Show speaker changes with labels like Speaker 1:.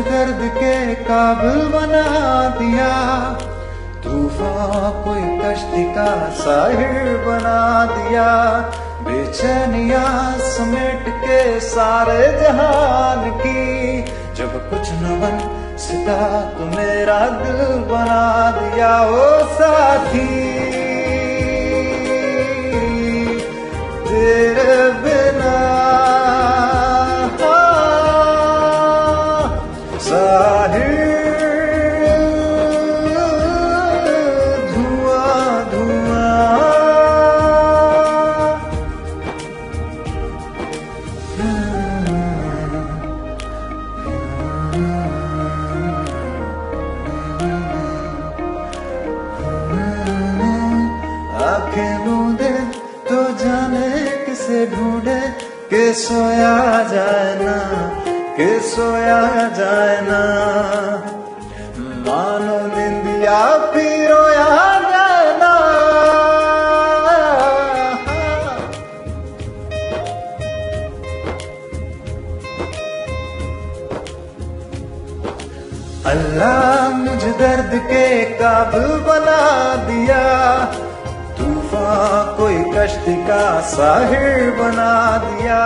Speaker 1: दर्द के काबिल बना दिया। तूफ़ान कोई कश्ती का साहिर बना दिया। बेचैनिया समेट के सारे जहान की। जब कुछ न बन सका तो मेरा दिल बना दिया ओ साथी। तेरे बिना साहिर सोया जाए ना के सोया जाए ना मानो निंदिया फिर रोया जाए अल्लाह मुझे दर्द के काबिल बना दिया। कश्ती का साहिर बना दिया।